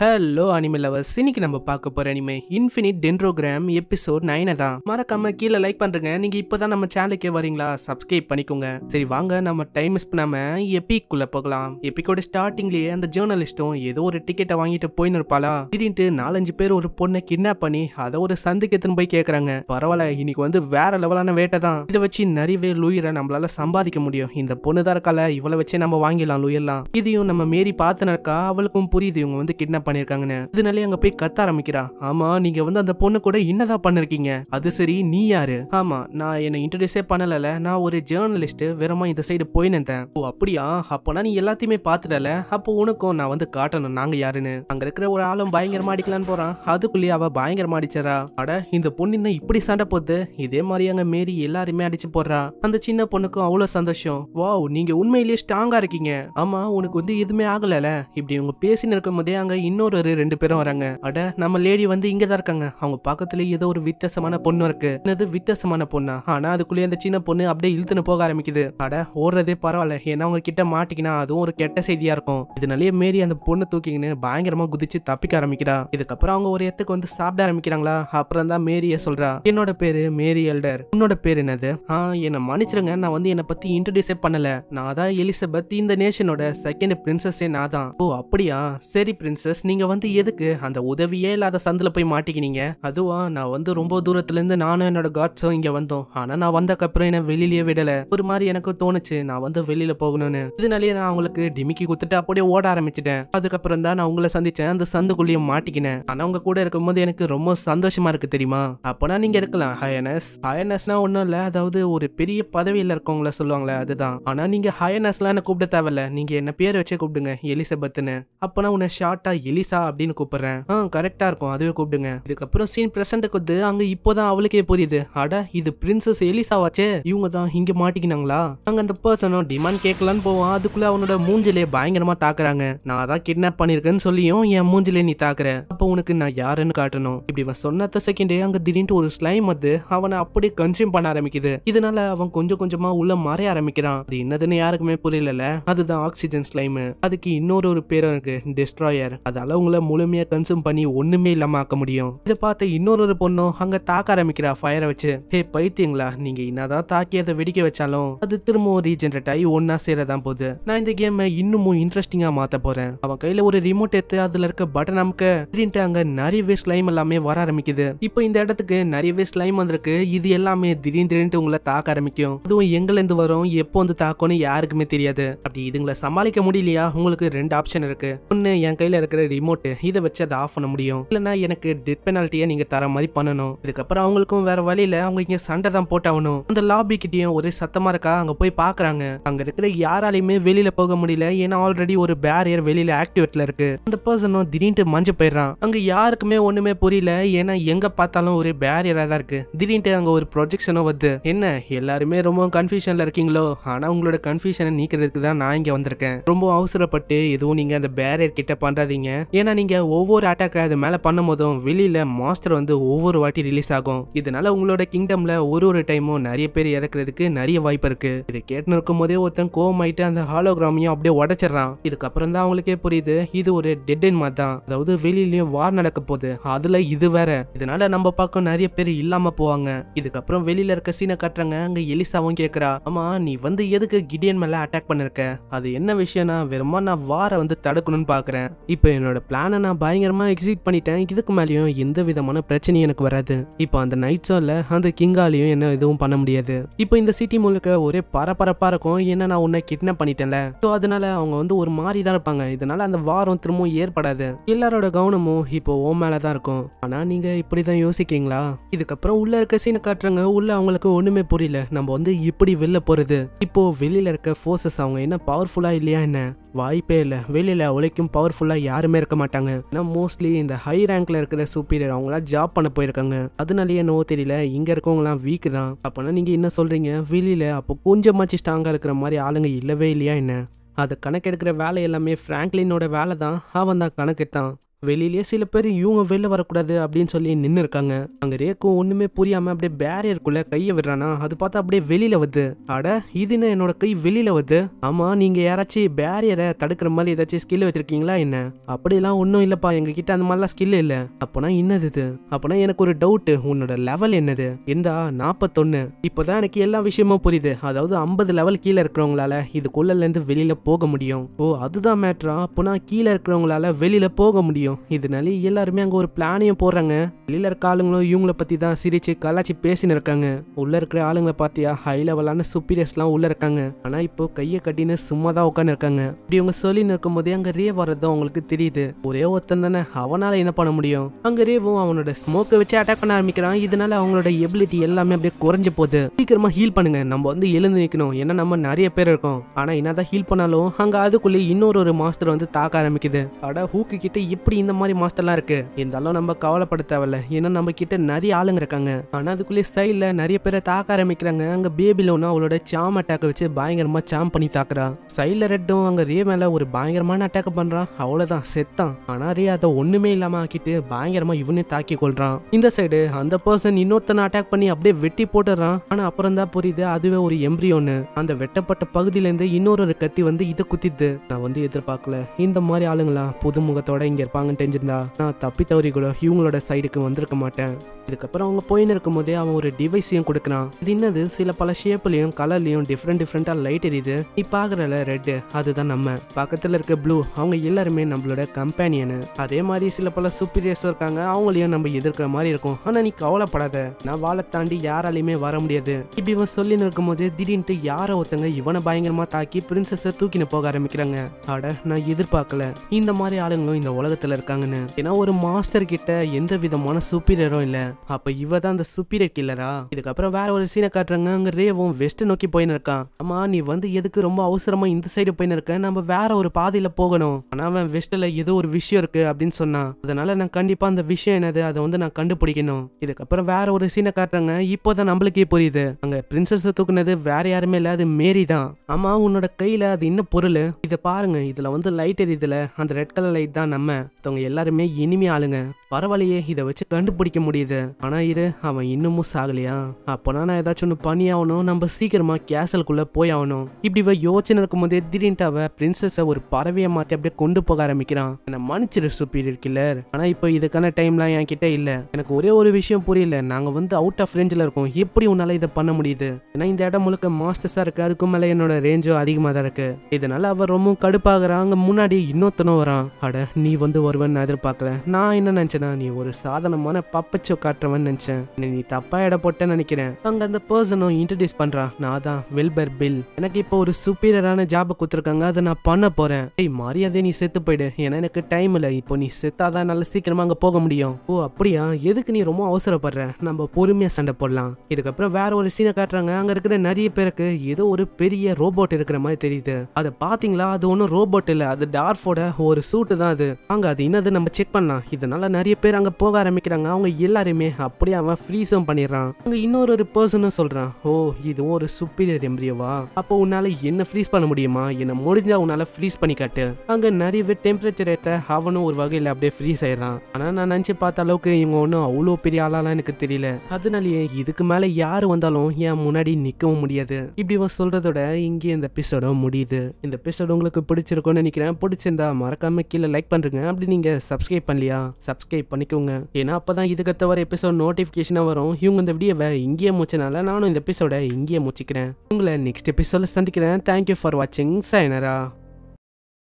Hello anime lovers இன்னைக்கு நம்ம பார்க்க போற அனிமே இன்ஃபினிட் டென்ட்ரோகிராம் எபிசோட் நைனை தான். மறக்காம கீழே லைக் பண்றீங்க. நீங்க இப்பதான் நம்ம சேனலுக்கே வரீங்களா சப்ஸ்கிரைப் பண்ணிக்கோங்க. சரி வாங்க. நம்ம டைம் மிஸ் பண்ணாம எப்பிக்குள்ள போகலாம். எபிக்கோட ஸ்டார்டிங்லயே அந்த ஜேர்னலிஸ்டும் ஏதோ ஒரு டிக்கெட்டை வாங்கிட்டு போயின்னு இருப்பாளா? திடீர்னு நாலஞ்சு பேர் ஒரு பொண்ணை கிட்னாப் பண்ணி அதை ஒரு சந்துக்கு எடுத்துன்னு போய் கேட்கறாங்க பரவாயில்ல இன்னைக்கு வந்து வேற லெவலான வேட்டை தான். இதை வச்சு நிறையவே லூயரை நம்மளால சம்பாதிக்க முடியும். இந்த பொண்ணு தான் இருக்கால இவளை வச்சே நம்ம வாங்கிடலாம் லூயர்லாம் இதையும் நம்ம மேரி பார்த்துன்னு அவளுக்கும் புரியுது. இவங்க வந்து கிட்னாப் பண்ணிருக்காங்கன்னு? இதனாலே அங்க போய் கத்த ஆரம்பிக்கிறா. ஆமா நீங்க வந்து அந்த பொண்ணு கூட என்னதான் பண்ணிருக்கீங்க? அது சரி நீ யாரு? ஆமா நான் என்ன இன்ட்ரடியூஸே பண்ணல நான் ஒரு ஜேர்னலிஸ்ட் வெறுமா இந்த சைடு போய் நின்றேன் ஓ அப்படியா? அப்போனா நீ எல்லாத்தையுமே பார்த்துடல அப்போ உனக்கும் நான் வந்து காட்டணும் நாங்க யாருன்னு. அங்க இருக்கிற ஒரு ஆளும் பயங்கரமா அடிக்கலான்னு போறான். அதுக்குள்ளேயே அவ பயங்கரமா அடிச்சரா அட இந்த பொண்ணு இன்னும் இப்படி சண்டை போகுது இதே மாதிரி அங்க மேரி எல்லாருமே அடிச்சு போடுறா. அந்த சின்ன பொண்ணுக்கும் அவ்வளவு சந்தோஷம். வாவ் நீங்க உண்மையிலேயே ஸ்ட்ராங்கா இருக்கீங்க. ஆமா உனக்கு வந்து எதுவுமே ஆகலல. இப்படி இவங்க பேசின்னு இருக்கும் போதே அங்க இன்னொரு ஒரு ரெண்டு பேரும் வராங்க. அட நம்ம லேடி வந்து இங்க தான் இருக்காங்க. அவங்க பக்கத்துல ஏதோ ஒரு வித்தியாசமான பொண்ணு இருக்கு. என்னது வித்தியாசமான பொண்ணா? ஆனா அதுக்குள்ளேயே அந்த சின்ன பொண்ணு அப்படியே இழுத்துன்னு போக ஆரம்பிக்குது. அட ஓடுறதே பரவாயில்ல. ஏன்னா அவங்க கிட்ட மாட்டிக்கினா அதுவும் ஒரு கெட்ட செய்தியா இருக்கும். இதனாலேயே மேரி அந்த பொண்ணு தூக்கிங்கன்னு பயங்கரமா குதிச்சு தப்பிக்க ஆரம்பிக்கிறா. இதுக்கப்புறம் அவங்க ஒரு இடத்துக்கு வந்து சாப்பிட ஆரம்பிக்கிறாங்களா? அப்புறம் தான் மேரிய சொல்றா. என்னோட பேரு மேரி எல்டர். உன்னோட பேர் என்னது? ஆ என்ன மன்னிச்சிருங்க. நான் வந்து என்னை பத்தி இன்ட்ரடியூஸே பண்ணல. நான் தான் எலிசபெத் இந்த நேஷனோட செகண்ட் பிரின்சஸே நான் தான். ஓ அப்படியா? சரி பிரின்சஸ் நீங்கள் வந்து எதுக்கு? அந்த உதவியே இல்லாத சந்தில் போய் மாட்டிக்கினீங்க? அதுவா? நான் வந்து ரொம்ப தூரத்துலேருந்து நானும் என்னோட காட்ஸும் இங்கே வந்தோம். ஆனால் நான் வந்தக்கப்புறம் என்ன வெளியிலேயே விடலை. ஒரு மாதிரி எனக்கு தோணுச்சு. நான் வந்து வெளியில் போகணும்னு. இதனாலேயே நான் அவங்களுக்கு டிமிக்கி குத்துட்டு அப்படியே ஓட ஆரம்பிச்சிட்டேன். அதுக்கப்புறம் தான் நான் உங்களை சந்தித்தேன் அந்த சந்துக்குள்ளேயும் மாட்டிக்கினேன். ஆனால் உங்கள் கூட இருக்கும்போது எனக்கு ரொம்ப சந்தோஷமாக இருக்குது தெரியுமா? அப்போனா நீங்கள் இருக்கலாம். ஹயனஸ் ஹயனஸ்னா ஒன்றும் இல்லை. அதாவது ஒரு பெரிய பதவியில் இருக்கவங்கள சொல்லுவாங்களே அதுதான். ஆனால் நீங்கள் ஹயனஸ்லாம் என்ன கூப்பிட தேவையில்ல. நீங்கள் என்ன பேர் வச்சே கூப்பிடுங்க எலிசபெத்னு அப்போனா உன்னை ஷார்ட்டாக எலிசா அப்படின்னு கூப்பிடுறேன். ஆ கரெக்டா இருக்கும். அதுவே கூப்பிடுங்க. இதுக்கப்புறம் சீன் பிரசன்ட்டுக்கு வந்து அங்க இப்போதான் அவளுக்கே புரியுது. அட இது பிரின்சஸ் எலிசாவாச்சே. இவங்க தான் இங்க மாட்டிக்கினாங்களா? அங்க அந்த பர்சனும் டிமாண்ட் கேட்கலான்னு போவான். அதுக்குள்ள அவனோட மூஞ்சிலே பயங்கரமா தாக்குறாங்க. நான் அதான் கிட்னாப் பண்ணிருக்கேன்னு சொல்லியும் என் மூஞ்சிலே நீ தாக்குற. அப்போ உனக்கு நான் யாருன்னு காட்டணும்? இப்படி இவன் சொன்னத்த செகண்டே அங்க திடீர்னு ஒரு ஸ்லைம் வந்து அவனை அப்படியே கன்சியூம் பண்ண ஆரம்பிக்குது. இதனால அவன் கொஞ்சம் கொஞ்சமா உள்ள மறைய ஆரம்பிக்கிறான். அது என்னதுன்னு யாருக்குமே புரியல அதுதான் ஆக்சிஜன் ஸ்லைம் அதுக்கு இன்னொரு ஒரு பேரும் இருக்கு டிஸ்ட்ராயர் அது உங்களை முழுமையாக கன்சியூம் பண்ணி ஒன்றுமே இல்லாமல் ஆக்க முடியும். இதை பார்த்து இன்னொரு ஒரு பொண்ணும் அங்க தாக்க ஆரம்பிக்கிறா ஃபயரை வச்சு. ஹே பைத்தியங்களா நீங்க என்னதான் தாக்கி அதை வெடிக்க வச்சாலும் அது திரும்பவும் ரீஜென்ரேட் ஆகி ஒன்றா சேரதான் போகுது. நான் இந்த கேமை இன்னமும் இன்ட்ரெஸ்டிங்கா மாற்ற போறேன். அவன் கையில ஒரு ரிமோட் எடுத்து அதுல இருக்க பட்டன் அமுக்க அப்படின்ட்டு அங்கே நிறையவே ஸ்லைம் எல்லாமே வர ஆரம்பிக்குது. இப்போ இந்த இடத்துக்கு நிறையவே ஸ்லைம் வந்திருக்கு. இது எல்லாமே திடீர்னு திடீர்னு உங்களை தாக்க ஆரம்பிக்கும். அதுவும் எங்கிருந்து வரும் எப்போ வந்து தாக்கும்னு யாருக்குமே தெரியாது. அப்படி இதுங்களை சமாளிக்க முடியலையா? உங்களுக்கு ரெண்டு ஆப்ஷன் இருக்கு. ஒன்று என் கையில் இருக்கிற ரிமோட்டு இதை வச்சு அதை ஆஃப் பண்ண முடியும். இல்லைன்னா எனக்கு டெத் பெனால்ட்டியை நீங்கள் தர மாதிரி பண்ணணும். இதுக்கப்புறம் அவங்களுக்கும் வேற வழியில் அவங்க இங்கே சண்டை தான் போட்டாகணும். அந்த லாபி கிட்டேயும் ஒரே சத்தமாக இருக்கா? அங்கே போய் பார்க்குறாங்க அங்கே இருக்கிற யாராலையுமே வெளியில் போக முடியல. ஏன்னா ஆல்ரெடி ஒரு பேரியர் வெளியில் ஆக்டிவேட்டில் இருக்கு. அந்த பர்சனும் திடீர்னு மஞ்சு போயிடுறான். அங்கே யாருக்குமே ஒன்றுமே புரியல. ஏன்னா எங்கே பார்த்தாலும் ஒரு பேரியராக தான் இருக்கு. திடீர்னு அங்கே ஒரு ப்ரொஜெக்ஷனும் வருது. என்ன எல்லாருமே ரொம்ப கன்ஃபியூஷனில் இருக்கீங்களோ? ஆனால் உங்களோட கன்ஃபியூஷனை நீக்கிறதுக்கு தான் நான் இங்கே வந்திருக்கேன். ரொம்ப அவசரப்பட்டு எதுவும் நீங்கள் அந்த பேரியர் கிட்ட பண்ணுறாதீங்க ஏன்னா நீங்க ஒவ்வொரு அட்டாக் அது மேல பண்ணும் போதும் வெளியில மாஸ்டர் வந்து ஒவ்வொரு வாட்டி ரிலீஸ் ஆகும். இதனால உங்களோட கிங்டம்ல ஒரு ஒரு டைமும் நிறைய பேர் இறக்குறதுக்கு நிறைய வாய்ப்பு இருக்கு. இது கேட்டு இருக்கும் போதே ஒருத்தன் கோவமாயிட்டு அந்த ஹாலோகிராமையும் அப்படியே உடைச்சிடறான். இதுக்கப்புறம் தான் அவங்களுக்கே புரியுது இது ஒரு டெட் என் மாதிரி தான். அதாவது வெளியிலயும் வார் நடக்க போகுது. அதுல இது வேற. இதனால நம்ம பக்கம் நிறைய பேர் இல்லாம போவாங்க. இதுக்கப்புறம் வெளியில இருக்க சீனை காட்டுறாங்க. அங்க எலிசாவும் கேக்குறா ஆமா நீ வந்து எதுக்கு கிடியன் மேல அட்டாக் பண்ணிருக்க? அது என்ன விஷயம்னா வெறுமா நான் வார வந்து தடுக்கணும்னு பாக்குறேன். இப்போ என்னோட பிளானை நான் பயங்கரமா எக்ஸிக்யூட் பண்ணிட்டேன். இதுக்கு மேலேயும் எந்த விதமான பிரச்சனையும் எனக்கு வராது. இப்போ அந்த நைட் இல்ல அந்த கிங்காலையும் என்ன எதுவும் பண்ண முடியாது. இப்போ இந்த சிட்டி முழுக்க ஒரே பரபரப்பா இருக்கும். ஏன்னா நான் உன்னை கிட்னாப் பண்ணிட்டேன்ல? ஸோ அதனால அவங்க வந்து ஒரு மாதிரி தான் இருப்பாங்க. இதனால அந்த வாரம் திரும்பவும் ஏற்படாது. எல்லாரோட கவனமும் இப்போ ஓ மேலே தான் இருக்கும். ஆனா நீங்க இப்படிதான் யோசிக்கிறீங்களா? இதுக்கப்புறம் உள்ள இருக்க சீனை காட்டுறாங்க. உள்ள அவங்களுக்கு ஒண்ணுமே புரியல. நம்ம வந்து இப்படி வெளில போறது. இப்போ வெளியில இருக்க ஃபோர்ஸஸ் அவங்க என்ன பவர்ஃபுல்லா இல்லையா என்ன? வாய்ப்பே இல்லை. வெளியில் உழைக்கும் பவர்ஃபுல்லாக யாருமே இருக்க மாட்டாங்க. ஏன்னா மோஸ்ட்லி இந்த ஹை ரேங்க்ல இருக்கிற சூப்பீரியர் அவங்களாம் ஜாப் பண்ண போயிருக்காங்க. அதனாலேயே என்னவோ தெரியல. இங்கே இருக்கவங்களாம் வீக் தான். அப்போன்னா நீங்கள் என்ன சொல்கிறீங்க வெளியில் அப்போ கொஞ்சமாச்சு ஸ்ட்ராங்காக இருக்கிற மாதிரி ஆளுங்க இல்லவே இல்லையா என்ன? அதை கணக்கெடுக்கிற வேலை எல்லாமே ஃப்ராங்க்லினோட வேலை தான். அவன் தான் கணக்கெடுத்தான் வெளியிலேயே சில பேர் இவங்க வெளில வரக்கூடாது அப்படின்னு சொல்லி நின்று இருக்காங்க அங்கே ரேக்கும் ஒன்றுமே புரியாமல் அப்படியே பேரியருக்குள்ளே கையை விடுறானா அது பார்த்தா அப்படியே வெளியில் வருது. அட இது என்னோட கை வெளியில் வருது? ஆமாம் நீங்கள் யாராச்சும் பேரியரை தடுக்கிற மாதிரி ஏதாச்சும் ஸ்கில் வச்சிருக்கீங்களா என்ன? அப்படிலாம் ஒன்றும் இல்லைப்பா எங்க அந்த மாதிரிலாம் ஸ்கில் இல்லை. அப்போனா என்னது இது? அப்போனா எனக்கு ஒரு டவுட்டு உன்னோட லெவல் என்னது? இந்தா நாற்பத்தொன்று இப்போ தான் எனக்கு எல்லா விஷயமும் புரியுது. அதாவது ஐம்பது லெவல் கீழே இருக்கிறவங்களால இதுக்குள்ளேருந்து வெளியில் போக முடியும். ஓ அதுதான் மேட்ரா அப்போனா கீழே இருக்கிறவங்களால வெளியில் போக முடியும். இதனால எல்லாருமே அங்கே ஒரு பிளானையும் போடுறாங்க. வெளியில் இருக்க ஆளுங்களும் இவங்கள பற்றி தான் சிரிச்சு கலாச்சி பேசின்னு இருக்காங்க. உள்ளே இருக்கிற ஆளுங்களை பார்த்தியா ஹை லெவலான சுப்பீரியர்ஸ்லாம் உள்ளே இருக்காங்க. ஆனால் இப்போ கையை கட்டின்னு சும்மா தான் உட்காந்து இருக்காங்க. இப்படி இவங்க சொல்லின்னு இருக்கும்போதே அங்கே ரே வர்றது அவங்களுக்கு தெரியுது. ஒரே ஒருத்தன் தானே அவனால் என்ன பண்ண முடியும்? அங்கே ரேவும் அவனோட ஸ்மோக்கை வச்சு அட்டாக் பண்ண ஆரம்பிக்கிறான். இதனால அவங்களோட எபிலிட்டி எல்லாமே அப்படியே குறைஞ்சு போகுது. சீக்கிரமா ஹீல் பண்ணுங்க. நம்ம வந்து எழுந்து நிற்கணும் ஏன்னா நம்ம நிறைய பேர் இருக்கோம். ஆனால் என்னதான் ஹீல் பண்ணாலும் அங்கே அதுக்குள்ளே இன்னொரு ஒரு மாஸ்டர் வந்து தாக்க ஆரம்பிக்குது. அட ஹூக்கு கிட்ட இப்படி இந்த மாதிரி மாஸ்டர்லாம் இருக்கு. இருந்தாலும் நம்ம கவலைப்பட தேவையில்ல. ஏன்னா நம்ம கிட்ட நிறைய ஆளுங்க இருக்காங்க. ஆனா அதுக்குள்ளே ஸ்டைல்ல நிறைய பேரை தாக்க ஆரம்பிக்கிறாங்க. அங்க பேபிலோனா அவளோட சாம் அட்டாக் வச்சு பயங்கரமா சாம் பண்ணி தாக்குறா. சைட்ல ரெட்டும் அங்க ரே மேல ஒரு பயங்கரமான அட்டாக் பண்றான் அவ்வளவுதான் செத்தான். ஆனா ரே அதை ஒண்ணுமே இல்லாம ஆக்கிட்டு பயங்கரமா இவனே தாக்கி கொள்றான் இந்த சைடு அந்த பர்சன் இன்னொருத்தனை அட்டாக் பண்ணி அப்படியே வெட்டி போட்டுறான். ஆனா அப்புறம் தான் புரியுது அதுவே ஒரு எம்ப்ரியோன்னு அந்த வெட்டப்பட்ட பகுதியில இருந்து இன்னொரு ஒரு கத்தி வந்து இதை குத்திது. நான் வந்து எதிர்பார்க்கல. இந்த மாதிரி ஆளுங்களா புதுமுகத்தோட இங்க இருப்பாங்க. இருக்காங்கன்னு தெரிஞ்சிருந்தா நான் தப்பி தவறி கூட இவங்களோட சைடுக்கு வந்திருக்க மாட்டேன். இதுக்கப்புறம் அவங்க போயின்னு இருக்கும்போதே அவன் ஒரு டிவைஸையும் கொடுக்குறான். இது என்னது? சில பல ஷேப்லயும் கலர்லயும் டிஃப்ரெண்ட் டிஃப்ரெண்டா லைட் எரியுது. நீ பாக்குறல ரெட் அதுதான் நம்ம. பக்கத்துல இருக்க ப்ளூ அவங்க எல்லாருமே நம்மளோட கம்பேனியனு அதே மாதிரி சில பல சூப்பீரியர்ஸ் இருக்காங்க. அவங்களையும் நம்ம எதிர்க்கிற மாதிரி இருக்கும். ஆனா நீ கவலைப்படாத. நான் வாழை தாண்டி யாராலையுமே வர முடியாது. இப்படி இவன் சொல்லின்னு இருக்கும்போது திடீர்னு யாரோ ஒருத்தங்க இவனை பயங்கரமா தாக்கி பிரின்சஸ தூக்கின்னு போக ஆரம்பிக்கிறாங்க. அட நான் எதிர்பார்க்கல. இந்த மாதிரி ஆளுங்களும் இந்த உலகத்துல இருக்காங்கன்னு. ஏன்னா ஒரு மாஸ்டர் கிட்ட எந்த விதமான சூப்பீரியரும் இல்ல. அப்ப இவ தான் அந்த சூப்பீரியர் கில்லரா இதுக்கப்புறம் வேற ஒரு சீனை காட்டுறாங்க. அங்க ரேவும் வெஸ்ட் நோக்கி போயின்னு இருக்கான் ஆமா நீ வந்து எதுக்கு ரொம்ப அவசரமா இந்த சைடு போயின்னு இருக்க? நம்ம வேற ஒரு பாதையில போகணும். ஆனா அவன் வெஸ்ட்ல ஏதோ ஒரு விஷயம் இருக்கு அப்படின்னு சொன்னான் அதனால நான் கண்டிப்பா அந்த விஷயம் என்னது அதை வந்து நான் கண்டுபிடிக்கணும். இதுக்கப்புறம் வேற ஒரு சீனை காட்டுறாங்க. இப்போதான் நம்மளுக்கே புரியுது. அங்க பிரின்சஸ் தூக்குனது வேற யாருமே இல்ல. அது மேரி தான். ஆமா உன்னோட கையில அது என்ன பொருள். இதை பாருங்க. இதுல வந்து லைட் எரியுதுல. அந்த ரெட் கலர் லைட் தான் நம்ம. மற்றவங்க எல்லாருமே இனிமே ஆளுங்க. பரவாயில்லையே இதை வச்சு கண்டுபிடிக்க முடியுது. ஆனா இரு அவன் இன்னமும் சாகலையா? அப்போனா நான் ஏதாச்சும் ஒன்று பண்ணி ஆகணும் நம்ம சீக்கிரமா கேசலுக்குள்ள போய் ஆகணும் இப்படி இவ யோசனை இருக்கும்போதே திடீர்னு அவ பிரின்சஸ ஒரு பறவையை மாத்தி அப்படியே கொண்டு போக ஆரம்பிக்கிறான். என்ன மன்னிச்சிரு சுப்பீரியர் கில்லர் ஆனா இப்போ இதுக்கான டைம்லாம் என் கிட்ட இல்ல. எனக்கு ஒரே ஒரு விஷயம் புரியல. நாங்க வந்து அவுட் ஆஃப் ரேஞ்சில் இருக்கோம். எப்படி உன்னால இதை பண்ண முடியுது? ஏன்னா இந்த இடம் முழுக்க மாஸ்டர்ஸா இருக்கு. அதுக்கும் மேல என்னோட ரேஞ்சும் அதிகமா தான் இருக்கு. இதனால அவர் ரொம்ப கடுப்பாகிறான் அங்க முன்னாடி இன்னொருத்தனும் வரான். அட நீ வந்து வருவன்னு எதிர்பார்க்கல. நான் என்ன நினைச்சேன்னா நீ ஒரு சாதனமான பப்பச்சோ காட்டுறவன் நினைச்சேன். நீ தப்பா இட போட்டேன்னு நினைக்கிறேன். அங்க அந்த பர்சனும் இன்ட்ரடியூஸ் பண்றான் நான் தான் வெல்பர் பில் எனக்கு இப்போ ஒரு சுப்பீரியரான ஜாப் கொடுத்துருக்காங்க. அதை நான் பண்ண போறேன். ஏய் மரியாதை நீ செத்து போயிடு. ஏன்னா எனக்கு டைம் இல்லை. இப்போ நீ செத்தாதான் நல்ல சீக்கிரமா அங்க போக முடியும். ஓ அப்படியா? எதுக்கு நீ ரொம்ப அவசரப்படுற? நம்ம பொறுமையா சண்டை போடலாம். இதுக்கப்புறம் வேற ஒரு சீனை காட்டுறாங்க. அங்க இருக்கிற நிறைய பேருக்கு ஏதோ ஒரு பெரிய ரோபோட் இருக்கிற மாதிரி தெரியுது. அதை பாத்தீங்களா அது ஒன்றும் ரோபோட் இல்ல. அது டார்ஃபோட ஒரு சூட்டு தான் அது. அங்க அது என்னது நம்ம செக் பண்ணலாம். இதனால நிறைய பேர் அங்கே போக ஆரம்பிக்கிறாங்க. அவங்க எல்லாருமே அப்படியே அவன் ஃப்ரீஸும் பண்ணிடுறான். அங்கே இன்னொரு ஒரு பர்சனும் சொல்கிறான் ஓ இதுவும் ஒரு சுப்பீரியர் எம்ப்ரியோவா அப்போ உன்னால் என்ன ஃப்ரீஸ் பண்ண முடியுமா? என்ன முடிஞ்சால் உன்னால ஃப்ரீஸ் பண்ணி காட்டு. அங்கே நிறைய டெம்பரேச்சர் ஏற்ற அவனும் ஒரு வகையில் அப்படியே ஃப்ரீஸ் ஆயிடுறான். ஆனால் நான் நினச்சி பார்த்த அளவுக்கு இவங்க ஒன்றும் அவ்வளோ பெரிய ஆளாலாம் எனக்கு தெரியல. அதனாலேயே இதுக்கு மேலே யார் வந்தாலும் என் முன்னாடி நிற்கவும் முடியாது. இப்படி இவன் சொல்கிறதோட இங்கே இந்த எபிசோடும் முடியுது. இந்த எபிசோடு உங்களுக்கு பிடிச்சிருக்கும்னு நினைக்கிறேன். பிடிச்சிருந்தா மறக்காம கீழே லைக் பண்றீங்க. அப்படி நீங்கள் சப்ஸ்கிரைப் பண்ணலையா? சப்ஸ்கிரைப் பண்ணிக்கோங்க. ஏன்னா அப்பதான் இதுக்கு தவிர எபிசோட் நோட்டிபிகேஷனா வரும். இவங்க இந்த வீடியோவை இங்கேயே முடிச்சனால நானும் இந்த எபிசோட இங்கேயே முடிச்சுக்கிறேன். உங்களை நெக்ஸ்ட் எபிசோட சந்திக்கிறேன். தேங்க்யூ ஃபார் வாட்சிங் சைனரா